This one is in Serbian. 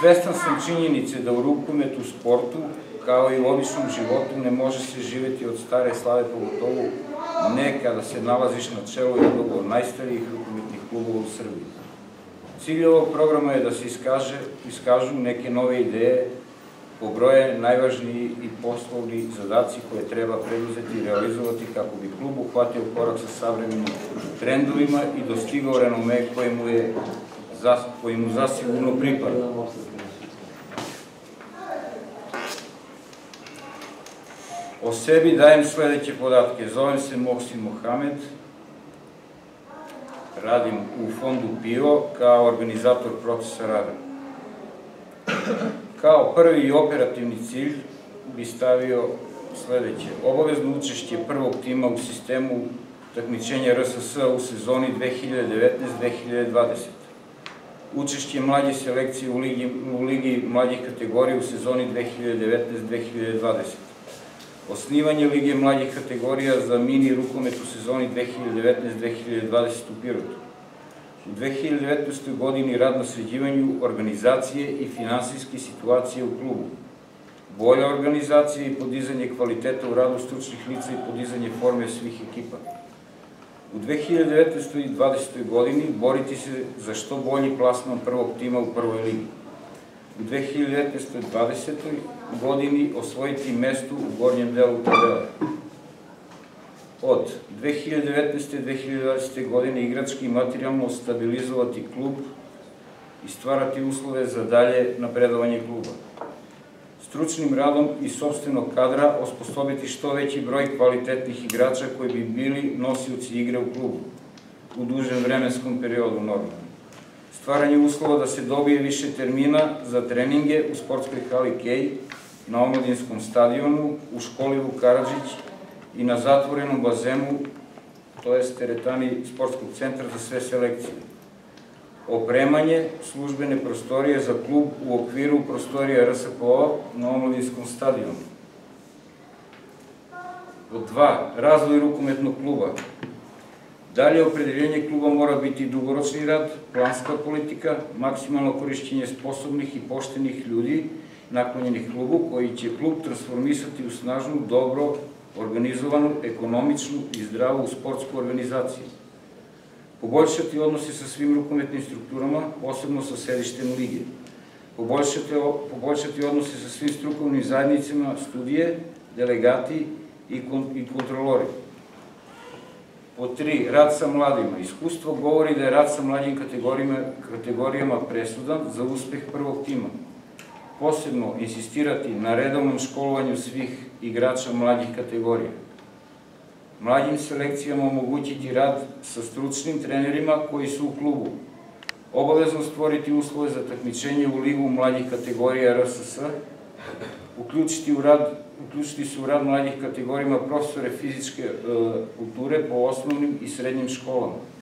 Svestan sam činjenice da u rukometu, sportu, kao i u običnom životu, ne može se živeti od stare slave, pogotovo ne kada se nalaziš na čelu jednog od najstarijih rukometnih klubova u Srbiji. Cilj ovog programa je da se iskaže, iskažu neke nove ideje, pobroje najvažniji i poslovni zadaci koje treba preduzeti i realizovati kako bi klub uhvatio korak sa savremenim trendovima i dostigao renome koje mu je koji mu zasigurno pripada. O sebi dajem sledeće podatke. Zovem se Mohsin Mohamed, radim u fondu PIO kao organizator procesa rada. Kao prvi i operativni cilj bi stavio sledeće. Obavezno učešće prvog tima u sistemu takmičenja RSS u sezoni 2019-2020. Učešće mlađe selekcije u Ligi, u Ligi mlađih kategorija u sezoni 2019-2020 osnivanje Lige mlađih kategorija za mini rukomet u sezoni 2019-2020 u Pirotu. U 2019. godini rad na sređivanju organizacije i finansijske situacije u klubu. Bolja organizacija i podizanje kvaliteta u radu stručnih lica i podizanje forme svih ekipa. U 2019. i 2020. godini boriti se za što bolji plasman prvog tima u prvoj ligi u 2019-2020. godini osvojiti mesto u gornjem delu tabele. Od 2019-2020. godine igrački i materijalno stabilizovati klub i stvarati uslove za dalje napredovanje kluba. Stručnim radom i sobstvenog kadra osposobiti što veći broj kvalitetnih igrača koji bi bili nosioci igre u klubu u dužem vremenskom periodu normalno stvaranje uslova da se dobije više termina za treninge u sportskoj hali Kej, na omladinskom stadionu, u školi Vuk Karadžić i na zatvorenom bazenu, to je teretani sportskog centra za sve selekcije. Opremanje službene prostorije za klub u okviru prostorija RSPO na omladinskom stadionu. Pod dva, razvoj rukometnog kluba. Dalje, opredeljenje kluba mora biti dugoročni rad, planska politika, maksimalno korišćenje sposobnih i poštenih ljudi naklonjenih klubu, koji će klub transformisati u snažnu, dobro organizovanu, ekonomičnu i zdravu sportsku organizaciju. Poboljšati odnose sa svim rukometnim strukturama, posebno sa sedištem Lige. Poboljšati, poboljšati odnose sa svim strukovnim zajednicama, studije, delegati i kontrolori Po tri, rad sa mladima. Iskustvo govori da je rad sa mlađim kategorijama, kategorijama presudan za uspeh prvog tima. Posebno insistirati na redovnom školovanju svih igrača mlađih kategorija. Mlađim selekcijama omogućiti rad sa stručnim trenerima koji su u klubu. Obavezno stvoriti uslove za takmičenje u ligu mlađih kategorija RSS, uključiti, u rad, uključiti se u rad mlađih kategorijama profesore fizičke e, kulture po osnovnim i srednjim školama.